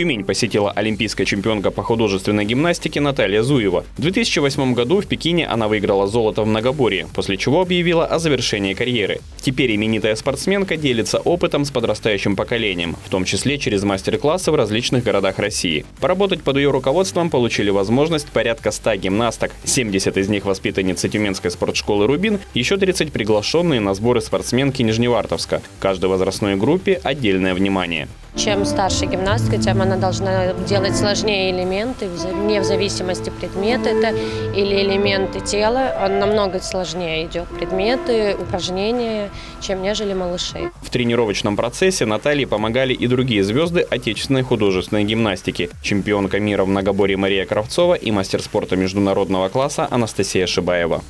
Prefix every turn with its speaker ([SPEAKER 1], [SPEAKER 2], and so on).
[SPEAKER 1] Тюмень посетила олимпийская чемпионка по художественной гимнастике Наталья Зуева. В 2008 году в Пекине она выиграла золото в многоборье, после чего объявила о завершении карьеры. Теперь именитая спортсменка делится опытом с подрастающим поколением, в том числе через мастер-классы в различных городах России. Поработать под ее руководством получили возможность порядка 100 гимнасток, 70 из них воспитанницы Тюменской спортшколы «Рубин», еще 30 приглашенные на сборы спортсменки Нижневартовска. Каждой возрастной группе отдельное внимание.
[SPEAKER 2] Чем старше гимнастка, тем она должна делать сложнее элементы, не в зависимости предмет это или элементы тела. Он намного сложнее идет предметы, упражнения, чем нежели малышей.
[SPEAKER 1] В тренировочном процессе Наталье помогали и другие звезды отечественной художественной гимнастики. Чемпионка мира в многоборье Мария Кравцова и мастер спорта международного класса Анастасия Шибаева.